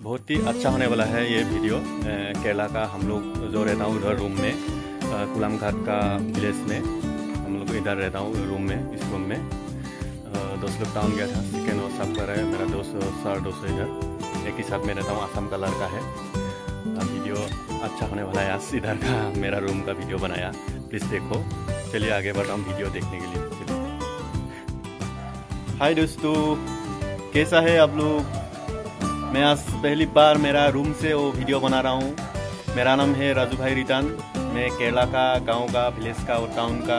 बहुत ही अच्छा होने वाला है ये वीडियो। केरला का हम लोग जो रहता हूँ उधर रूम में कुलाम घाट का विलेज में, हम लोग इधर रहता हूँ रूम में, इस रूम में। दोस्त लोग टाउन गया था चिकन और सब कर रहे हैं, मेरा दोस्त सर दोस्त इधर। एक ही साथ में रहता हूँ, आसाम का लड़का है। वीडियो अच्छा होने वाला है आज इधर का, मेरा रूम का वीडियो बनाया। प्लीज़ देखो। चलिए आगे बढ़ा हूँ वीडियो देखने के लिए। हाय दोस्तों, कैसा है आप लोग? मैं आज पहली बार मेरा रूम से वो वीडियो बना रहा हूँ। मेरा नाम है राजू भाई रिटान मैं केरला का गाँव का विलेज का और टाउन का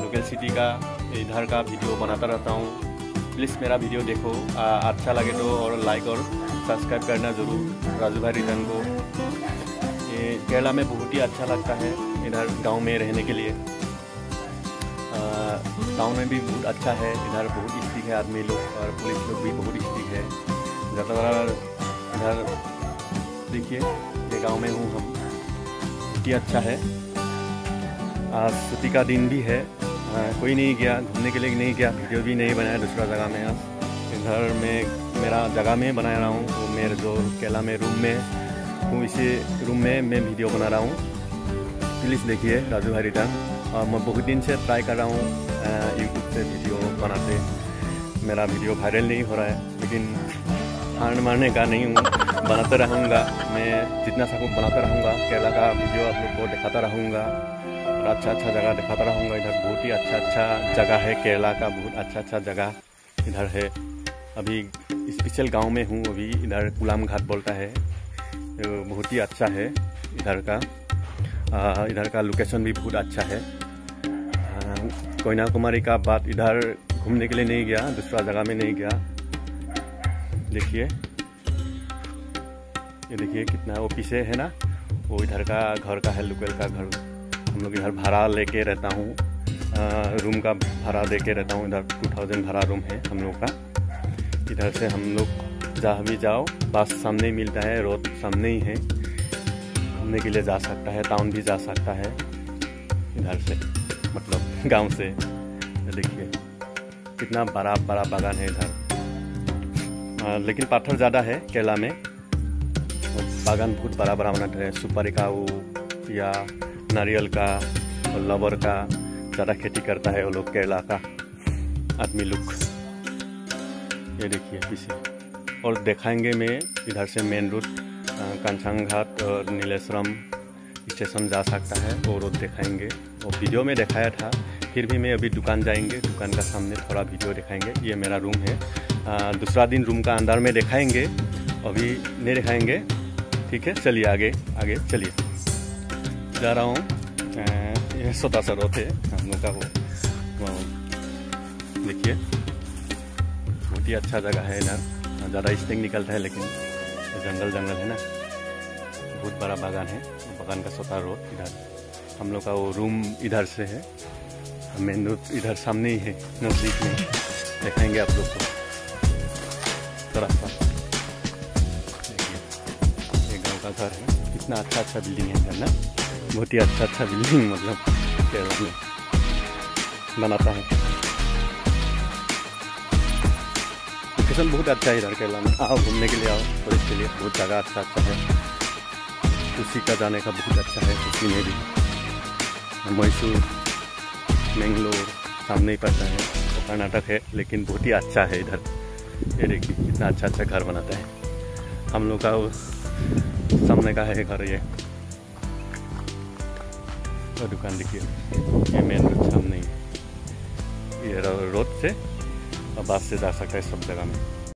लोकल सिटी का इधर का वीडियो बनाता रहता हूँ। प्लीज़ मेरा वीडियो देखो। आ, अच्छा लगे तो और लाइक और सब्सक्राइब करना ज़रूर राजू भाई रिटान को। ये केरला में बहुत ही अच्छा लगता है इधर गाँव में रहने के लिए। गाँव में भी बहुत अच्छा है। इधर बहुत स्ट्रिक है आदमी लोग और पुलिस लोग भी बहुत स्ट्रिक है। ज़्यादातर इधर देखिए ये गाँव में हूँ हम। बहुत अच्छा है। आज छुट्टी का दिन भी है। आ, कोई नहीं गया घूमने के लिए नहीं गया वीडियो भी नहीं बनाया दूसरा जगह में आज। इधर में मेरा जगह में बना रहा हूँ तो मेरे जो केला में रूम में हूँ इसी रूम में मैं वीडियो बना रहा हूँ। प्लीज़ देखिए राजू भाई रिटर्न और मैं बहुत दिन से ट्राई कर रहा हूँ यूट्यूब से वीडियो बनाते। मेरा वीडियो वायरल नहीं हो रहा है लेकिन हार मारने का नहीं हूँ। बनाते रहूँगा। मैं जितना सकूँ बनाता रहूँगा केरला का वीडियो आप लोग को दिखाता रहूँगा। और अच्छा अच्छा जगह दिखाता रहूँगा। इधर बहुत ही अच्छा अच्छा जगह है। केरला का बहुत अच्छा अच्छा जगह इधर है। अभी स्पेशल गाँव में हूँ। अभी इधर गुलाम घाट बोलता है। तो बहुत ही अच्छा है इधर का। आ, इधर का लोकेशन भी बहुत अच्छा है। कोयना कुमारी का बात इधर घूमने के लिए नहीं गया दूसरा जगह में नहीं गया। देखिए। ये देखिए कितना वो पीछे है ना? वो इधर का घर का है लोकल का घर। हम लोग इधर भाड़ा लेके रहता हूँ। रूम का भाड़ा दे के रहता हूँ। इधर टू थाउज़ेंड भाड़ा रूम है हम लोग का। इधर से हम लोग जहाँ भी जाओ बस सामने ही मिलता है रोड सामने ही है। घूमने के लिए जा सकता है टाउन भी जा सकता है। इधर से मतलब गाँव से। देखिए, कितना बड़ा बड़ा बागान है इधर। लेकिन पत्थर ज़्यादा है केला में। बागान बहुत बड़ा बड़ा बनाते हैं। सुपारी का वो या नारियल का और लबर का ज़्यादा खेती करता है वो लोग केरला का। आदमी लोग। ये देखिए पीछे और दिखाएँगे मैं इधर से मेन रोड कंचन घाट और नीलेश्वरम स्टेशन जा सकता है वो रोड दिखाएँगे। और वीडियो में दिखाया था फिर भी मैं अभी दुकान जाएँगे। दुकान का सामने थोड़ा वीडियो दिखाएँगे। ये मेरा रूम है। आ, दूसरा दिन रूम का अंदर में दिखाएँगे। अभी नहीं दिखाएँगे। ठीक है, चलिए आगे आगे चलिए। जा रहा हूँ। सोता सर होते हम लोग का वो, देखिए। बहुत ही अच्छा जगह है इधर। ज़्यादा स्टिंग निकलता है, लेकिन जंगल जंगल है ना। बहुत बड़ा बागान है। बागान का सोता रोड इधर। हम लोग का वो रूम इधर से है। मेन रोड इधर सामने ही है। नज़दीक में। दिखाएँगे आप लोग को। थोड़ा सा ये गाँव का घर है। कितना अच्छा अच्छा बिल्डिंग है घर ना। बहुत ही अच्छा अच्छा बिल्डिंग मतलब में बनाता है। लोकेशन बहुत अच्छा है इधर केरला में। आओ घूमने के लिए आओ। और इसके लिए बहुत जगह अच्छा अच्छा है। उसी का जाने का बहुत अच्छा है, उसी में भी। मैसूर, मैंगलोर, सामने ही पड़ता है। कर्नाटक है, लेकिन बहुत ही अच्छा है इधर। ये देखिए, कितना अच्छा अच्छा घर बनाता है। हम लोग का सामने का है घर ये। और दुकान देखिए, ये मेन रोड सामने ये रोड से और बस से जा सकता है सब जगह में।